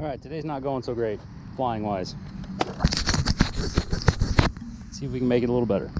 All right, today's not going so great, flying wise. see if we can make it a little better.